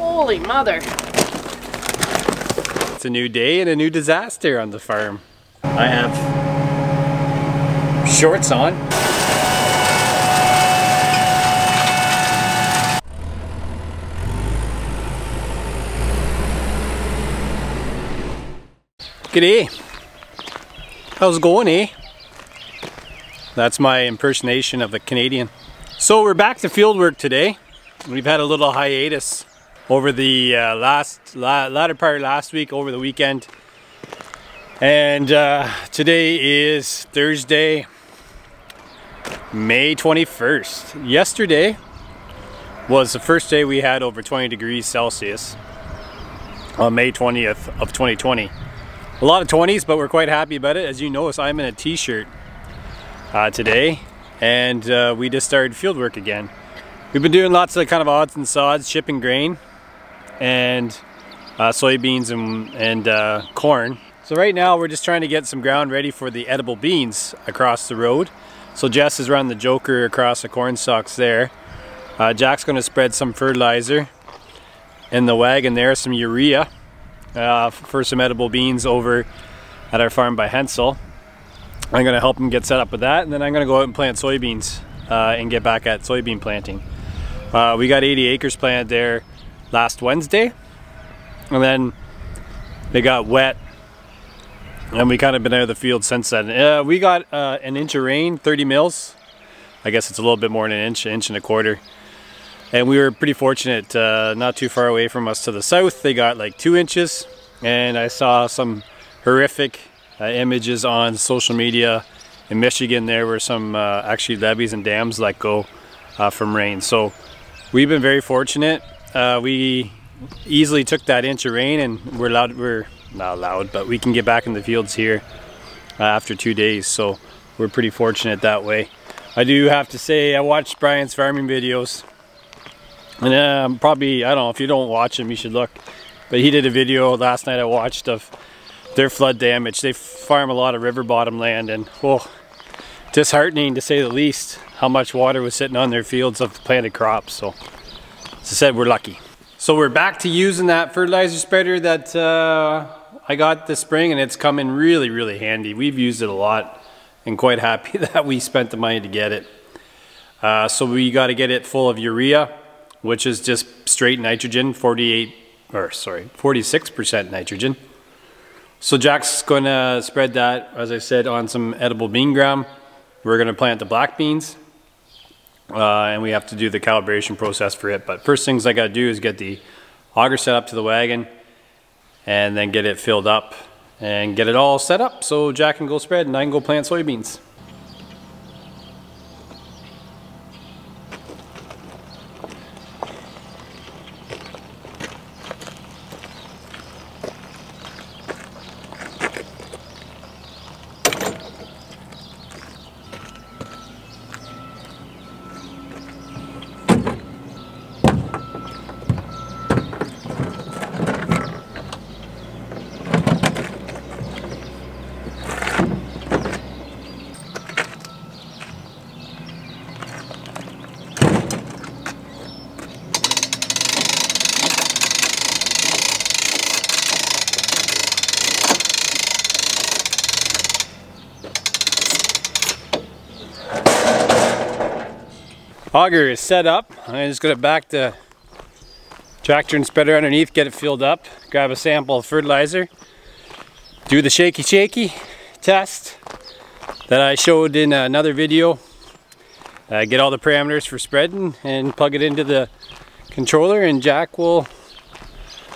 Holy mother. It's a new day and a new disaster on the farm. I have shorts on. G'day. How's it going, eh? That's my impersonation of a Canadian. So we're back to field work today. We've had a little hiatus over the uh, last la latter part last week, over the weekend. And uh, today is Thursday, May 21st. Yesterday was the first day we had over 20 degrees Celsius on May 20th of 2020. A lot of 20s, but we're quite happy about it. As you notice, I'm in a t-shirt uh, today, and uh, we just started field work again. We've been doing lots of kind of odds and sods, shipping grain, and uh, soybeans and, and uh, corn. So right now we're just trying to get some ground ready for the edible beans across the road. So Jess is running the joker across the corn stalks there. Uh, Jack's going to spread some fertilizer in the wagon there, some urea uh, for some edible beans over at our farm by Hensall. I'm going to help him get set up with that and then I'm going to go out and plant soybeans uh, and get back at soybean planting. Uh, we got 80 acres planted there last Wednesday and then they got wet and we kind of been out of the field since then. Uh, we got uh, an inch of rain, 30 mils. I guess it's a little bit more than an inch, an inch and a quarter. And we were pretty fortunate, uh, not too far away from us to the south, they got like two inches. And I saw some horrific uh, images on social media in Michigan. There were some uh, actually levees and dams let go uh, from rain. So we've been very fortunate. Uh, we easily took that inch of rain and we're allowed, we're not allowed, but we can get back in the fields here uh, after two days. So we're pretty fortunate that way. I do have to say I watched Brian's farming videos and um, probably, I don't know, if you don't watch him, you should look. But he did a video last night I watched of their flood damage. They farm a lot of river bottom land and, oh, disheartening to say the least how much water was sitting on their fields of the planted crops. So, as I said, we're lucky. So we're back to using that fertilizer spreader that uh, I got this spring and it's coming really, really handy. We've used it a lot and quite happy that we spent the money to get it. Uh, so we got to get it full of urea which is just straight nitrogen, 48, or sorry, 46% nitrogen. So Jack's gonna spread that, as I said, on some edible bean ground. We're gonna plant the black beans, uh, and we have to do the calibration process for it. But first things I gotta do is get the auger set up to the wagon, and then get it filled up, and get it all set up so Jack can go spread and I can go plant soybeans. Auger is set up. I'm just gonna back the tractor and spreader underneath, get it filled up, grab a sample of fertilizer, do the shaky shaky test that I showed in another video. Uh, get all the parameters for spreading and plug it into the controller and Jack will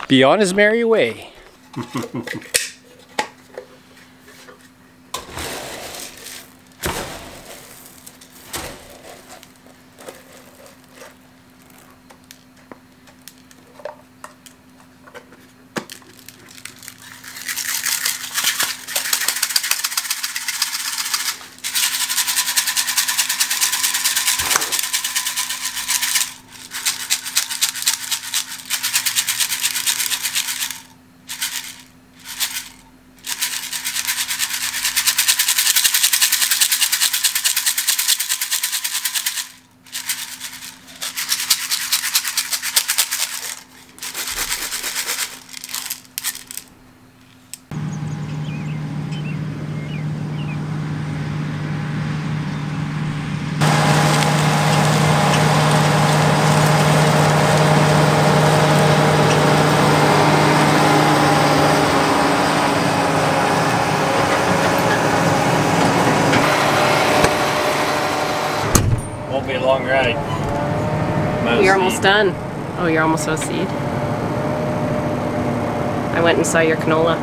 be on his merry way. you're almost done. Oh, you're almost out of seed. I went and saw your canola.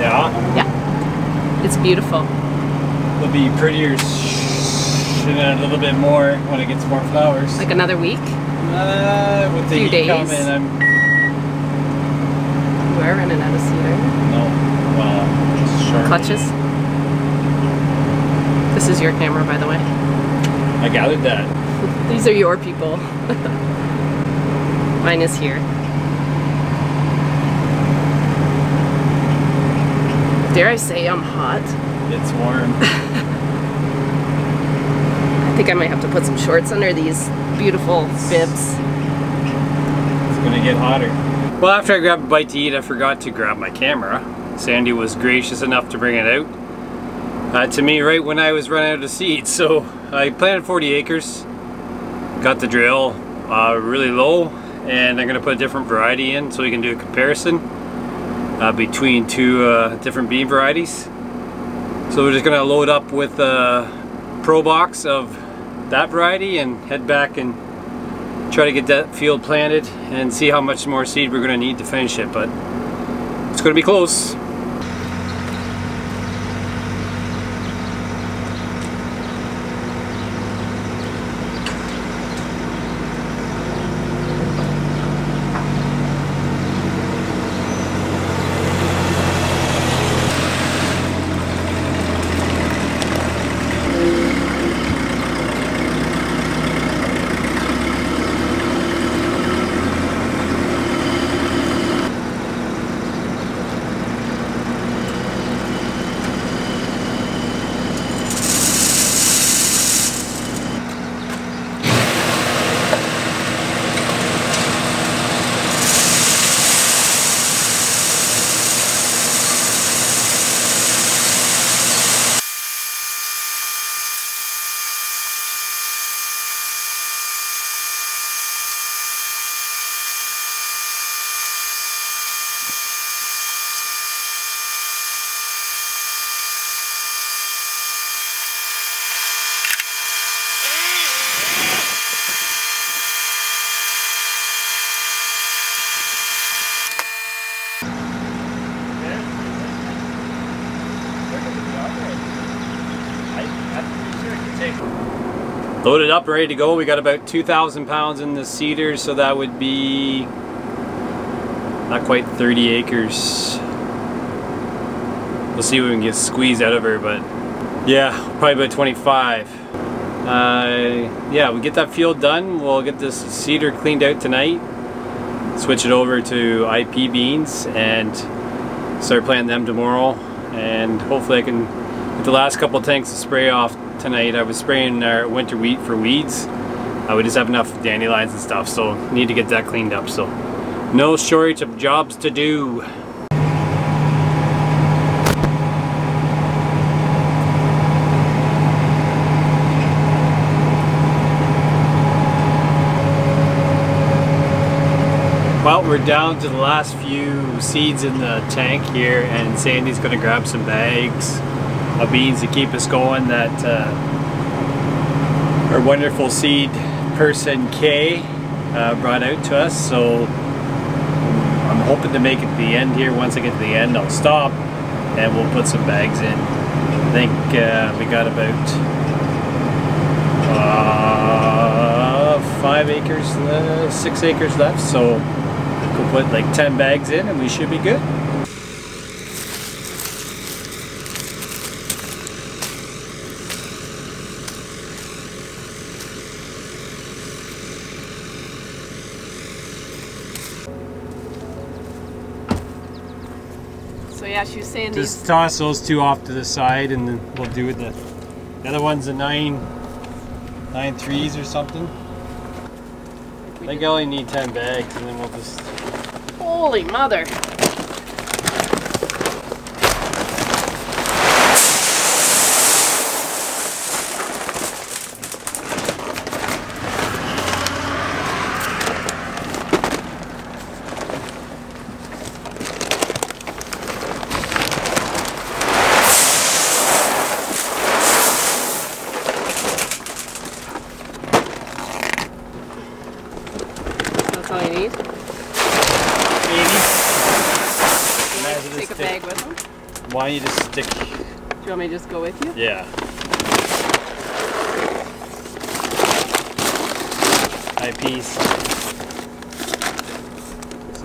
Yeah. Yeah. It's beautiful. It'll be prettier a little bit more when it gets more flowers. Like another week. uh, with the few days. coming, I'm You are running out of seed, aren't no. Well, short. Clutches. This is your camera, by the way. I gathered that. These are your people. Mine is here. Dare I say I'm hot? It's warm. I think I might have to put some shorts under these beautiful bibs. It's gonna get hotter. Well, after I grabbed a bite to eat, I forgot to grab my camera. Sandy was gracious enough to bring it out uh, to me right when I was running out of seeds. So I planted 40 acres, got the drill uh, really low, and I'm gonna put a different variety in so we can do a comparison uh, between two uh, different bean varieties. So we're just gonna load up with a pro box of that variety and head back and try to get that field planted and see how much more seed we're going to need to finish it but it's going to be close Loaded up, ready to go. We got about 2,000 pounds in the seeder, so that would be not quite 30 acres. We'll see what we can get squeezed out of her, but yeah, probably about 25. Uh, yeah, we get that field done. We'll get this seeder cleaned out tonight. Switch it over to IP beans and start planting them tomorrow. And hopefully I can the last couple tanks of spray off tonight. I was spraying our winter wheat for weeds. Uh, we just have enough dandelions and stuff, so need to get that cleaned up. So no shortage of jobs to do. Well, we're down to the last few seeds in the tank here, and Sandy's to grab some bags of beans to keep us going that uh, our wonderful seed person Kay uh, brought out to us. So I'm hoping to make it to the end here. Once I get to the end, I'll stop and we'll put some bags in. I think uh, we got about uh, five acres, uh, six acres left. So we'll put like 10 bags in and we should be good. Yeah, she was saying these. Just toss those two off to the side and then we'll do the, the other one's a nine, nine threes or something. I think I only need 10 bags and then we'll just Holy mother! Them? Why don't you just stick? Do you want me to just go with you? Yeah. Eyepiece.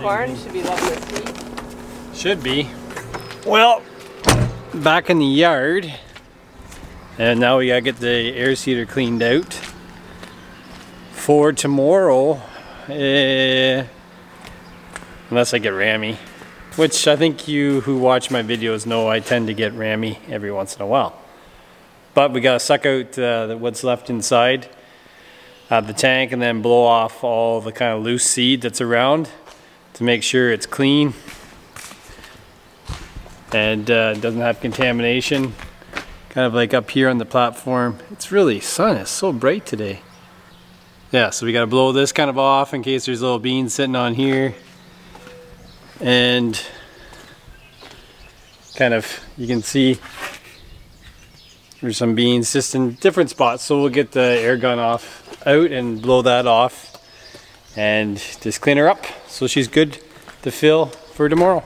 Corn should be loving this. Should be. Well, back in the yard. And now we gotta get the air seeder cleaned out. For tomorrow, eh, unless I get rammy. Which I think you who watch my videos know I tend to get rammy every once in a while. But we gotta suck out uh, what's left inside of the tank and then blow off all the kind of loose seed that's around to make sure it's clean and uh, doesn't have contamination. Kind of like up here on the platform. It's really, sun is so bright today. Yeah, so we gotta blow this kind of off in case there's little beans sitting on here. And kind of, you can see there's some beans just in different spots. So we'll get the air gun off out and blow that off and just clean her up so she's good to fill for tomorrow.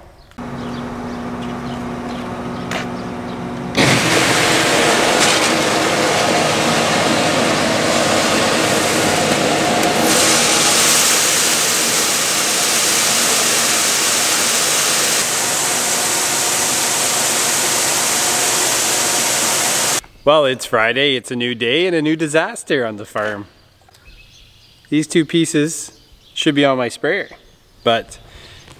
Well, it's Friday, it's a new day and a new disaster on the farm. These two pieces should be on my sprayer, but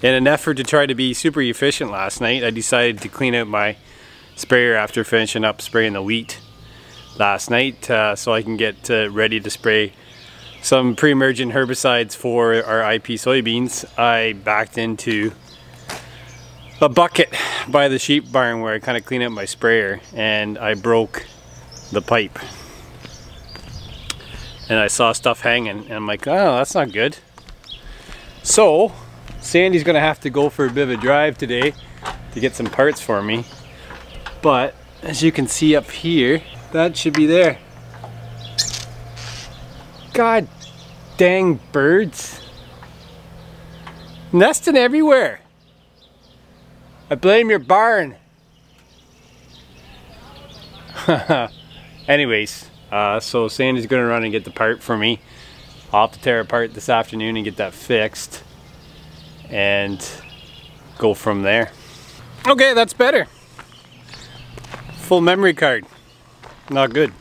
in an effort to try to be super efficient last night, I decided to clean out my sprayer after finishing up spraying the wheat last night uh, so I can get uh, ready to spray some pre-emergent herbicides for our IP soybeans. I backed into a bucket by the sheep barn where I kind of clean out my sprayer and I broke the pipe. And I saw stuff hanging and I'm like, oh, that's not good. So, Sandy's gonna have to go for a bit of a drive today to get some parts for me. But, as you can see up here, that should be there. God dang birds. Nesting everywhere. I blame your barn. Anyways, uh, so Sandy's gonna run and get the part for me. I'll have to tear apart this afternoon and get that fixed and go from there. Okay, that's better. Full memory card. Not good.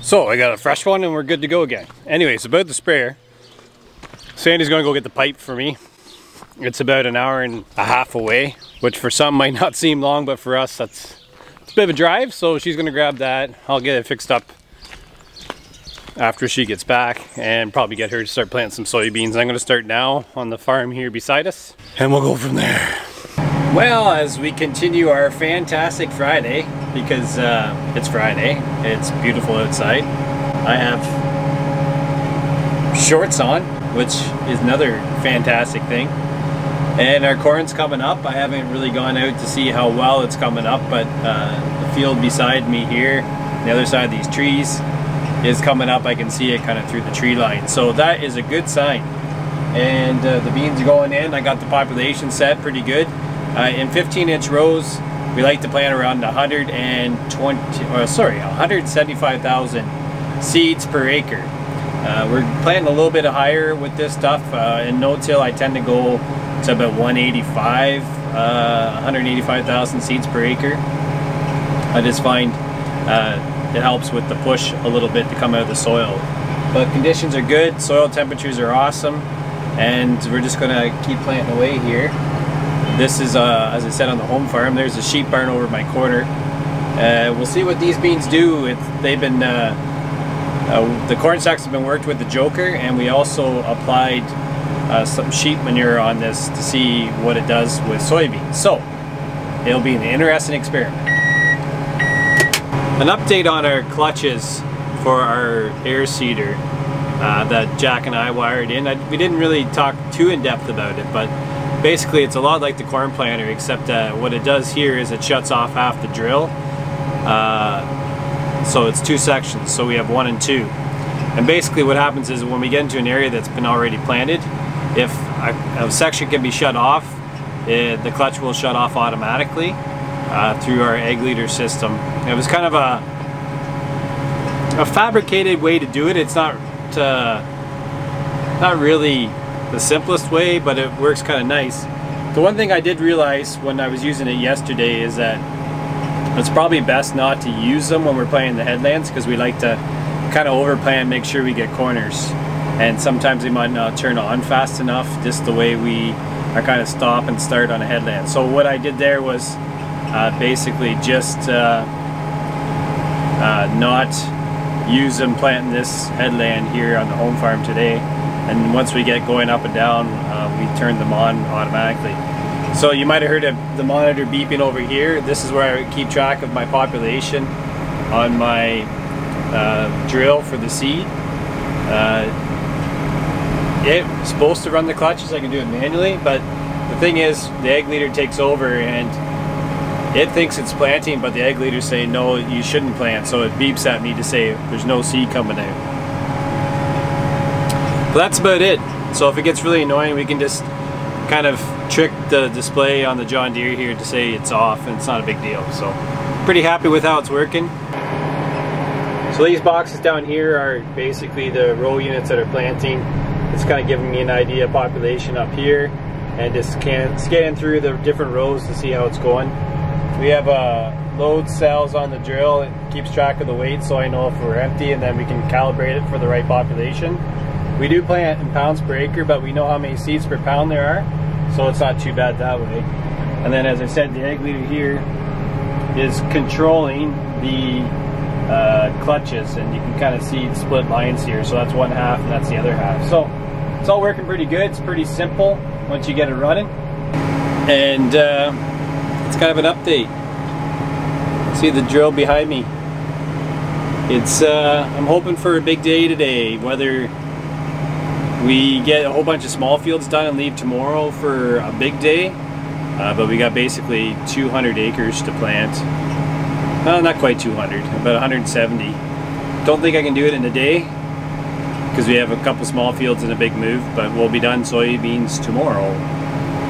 So I got a fresh one and we're good to go again. Anyways, about the sprayer. Sandy's gonna go get the pipe for me. It's about an hour and a half away, which for some might not seem long, but for us that's bit of a drive. So she's gonna grab that. I'll get it fixed up after she gets back and probably get her to start planting some soybeans. I'm gonna start now on the farm here beside us and we'll go from there. Well, as we continue our fantastic Friday, because uh, it's Friday, it's beautiful outside, I have shorts on, which is another fantastic thing. And our corn's coming up. I haven't really gone out to see how well it's coming up, but uh, the field beside me here, the other side of these trees, is coming up. I can see it kind of through the tree line. So that is a good sign. And uh, the beans are going in. I got the population set pretty good. Uh, in 15 inch rows, we like to plant around 120, or sorry, 175,000 seeds per acre. Uh, we're planting a little bit higher with this stuff. Uh, in no-till, I tend to go about 185, uh, 185,000 seeds per acre. I just find uh, it helps with the push a little bit to come out of the soil. But conditions are good, soil temperatures are awesome, and we're just gonna keep planting away here. This is, uh, as I said, on the home farm. There's a sheep barn over my corner. Uh, we'll see what these beans do. It, they've been, uh, uh, the corn stalks have been worked with the Joker, and we also applied uh, some sheep manure on this to see what it does with soybeans. So, it'll be an interesting experiment. An update on our clutches for our air seeder uh, that Jack and I wired in. I, we didn't really talk too in depth about it, but basically it's a lot like the corn planter, except uh, what it does here is it shuts off half the drill. Uh, so it's two sections, so we have one and two. And basically what happens is when we get into an area that's been already planted, if a, a section can be shut off, it, the clutch will shut off automatically uh, through our Ag Leader system. It was kind of a a fabricated way to do it. It's not uh, not really the simplest way, but it works kind of nice. The one thing I did realize when I was using it yesterday is that it's probably best not to use them when we're playing the headlands because we like to kind of overplan, make sure we get corners. And sometimes they might not turn on fast enough, just the way we are kind of stop and start on a headland. So what I did there was uh, basically just uh, uh, not use them planting this headland here on the home farm today. And once we get going up and down, uh, we turn them on automatically. So you might have heard the monitor beeping over here. This is where I keep track of my population on my uh, drill for the seed. Uh, it's supposed to run the clutches, I can do it manually, but the thing is the Ag Leader takes over and it thinks it's planting, but the Ag Leaders say no, you shouldn't plant, so it beeps at me to say there's no seed coming out. But that's about it. So if it gets really annoying, we can just kind of trick the display on the John Deere here to say it's off and it's not a big deal. So pretty happy with how it's working. So these boxes down here are basically the row units that are planting. It's kind of giving me an idea of population up here and just scan, scan through the different rows to see how it's going. We have uh, load cells on the drill. It keeps track of the weight so I know if we're empty and then we can calibrate it for the right population. We do plant in pounds per acre, but we know how many seeds per pound there are, so it's not too bad that way. And then as I said, the Ag Leader here is controlling the uh, clutches and you can kind of see split lines here. So that's one half and that's the other half. So it's all working pretty good. It's pretty simple once you get it running. And uh, it's kind of an update. See the drill behind me. It's, uh, I'm hoping for a big day today, whether we get a whole bunch of small fields done and leave tomorrow for a big day, uh, but we got basically 200 acres to plant. Well, not quite 200, about 170. Don't think I can do it in a day because we have a couple small fields and a big move, but we'll be done soybeans tomorrow,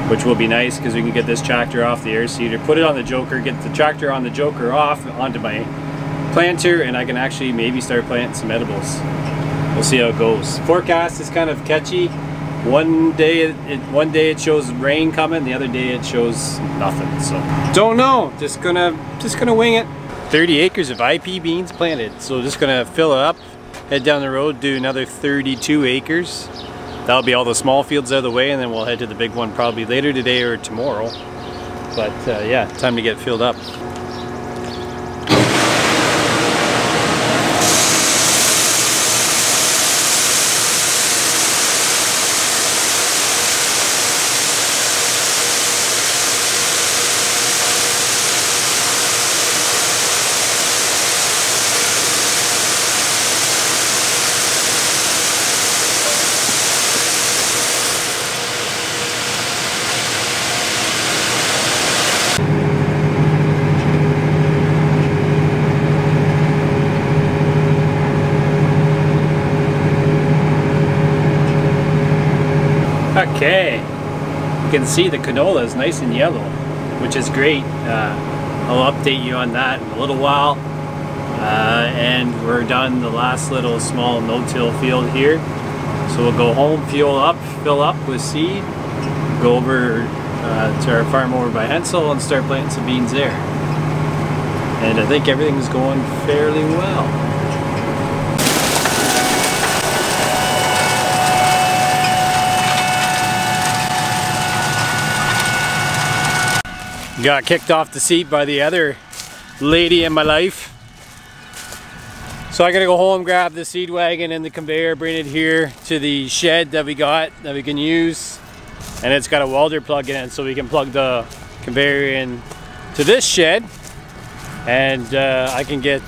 which will be nice because we can get this tractor off the air seeder, put it on the joker, get the tractor on the joker off onto my planter, and I can actually maybe start planting some edibles. We'll see how it goes. Forecast is kind of catchy. One day it, one day it shows rain coming, the other day it shows nothing. So don't know. Just gonna just gonna wing it. 30 acres of IP beans planted. So just gonna fill it up, head down the road, do another 32 acres. That'll be all the small fields out of the way and then we'll head to the big one probably later today or tomorrow. But uh, yeah, time to get filled up. Okay, you can see the canola is nice and yellow, which is great. Uh, I'll update you on that in a little while. Uh, and we're done the last little small no-till field here. So we'll go home, fuel up, fill up with seed, go over uh, to our farm over by Hensall and start planting some beans there. And I think everything's going fairly well. Got kicked off the seat by the other lady in my life. So I gotta go home, grab the seed wagon and the conveyor, bring it here to the shed that we got that we can use. And it's got a welder plug in it so we can plug the conveyor in to this shed. And uh, I can get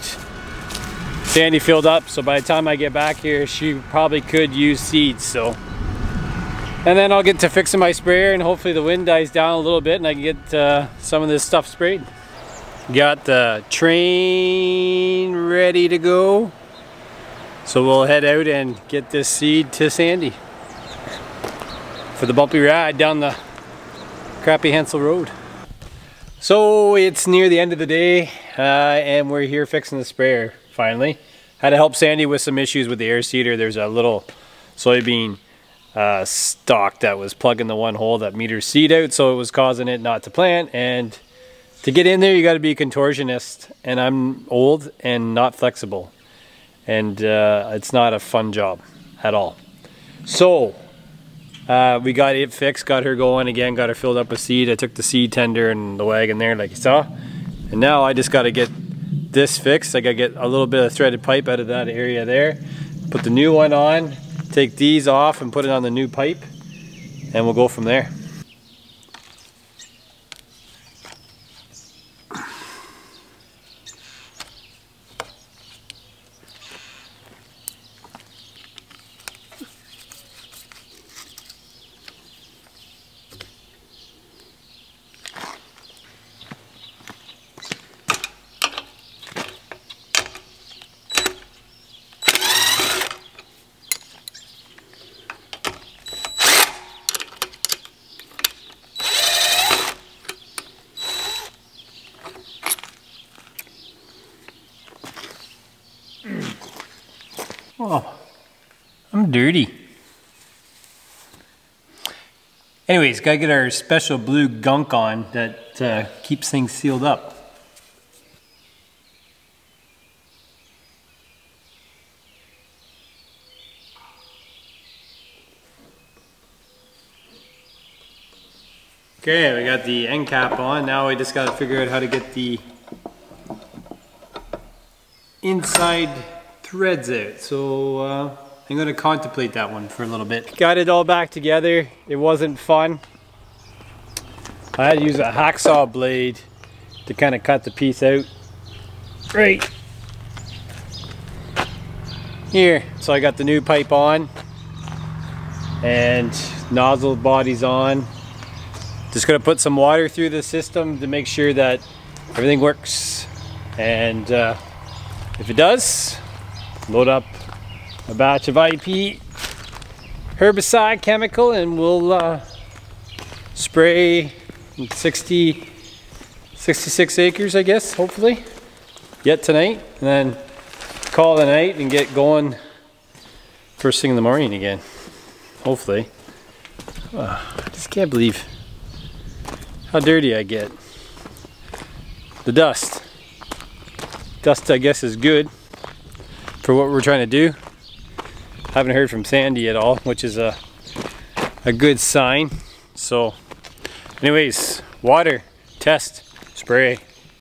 Sandy filled up. So by the time I get back here, she probably could use seeds. So and then I'll get to fixing my sprayer and hopefully the wind dies down a little bit and I can get uh, some of this stuff sprayed. Got the train ready to go. So we'll head out and get this seed to Sandy. for the bumpy ride down the crappy Hensall Road. So it's near the end of the day uh, and we're here fixing the sprayer finally. Had to help Sandy with some issues with the air seeder. There's a little soybean uh, stalk that was plugging the one hole that meters seed out so it was causing it not to plant and to get in there you got to be a contortionist and I'm old and not flexible and uh, it's not a fun job at all. So uh, we got it fixed, got her going again, got her filled up with seed. I took the seed tender and the wagon there like you saw. And now I just got to get this fixed. I got to get a little bit of threaded pipe out of that area there. Put the new one on, take these off and put it on the new pipe and we'll go from there. Oh, I'm dirty. Anyways, gotta get our special blue gunk on that uh, keeps things sealed up. Okay, we got the end cap on. Now we just gotta figure out how to get the inside threads out. So uh, I'm gonna contemplate that one for a little bit. Got it all back together. It wasn't fun. I had to use a hacksaw blade to kind of cut the piece out. Right here. So I got the new pipe on and nozzle body's on. Just gonna put some water through the system to make sure that everything works. And uh, if it does, load up a batch of IP herbicide chemical and we'll uh, spray 60 66 acres I guess hopefully. Yet tonight and then call the night and get going first thing in the morning again hopefully. Uh, I just can't believe how dirty I get. The dust. Dust I guess is good for what we're trying to do. Haven't heard from Sandy at all, which is a, a good sign. So anyways, water, test, spray.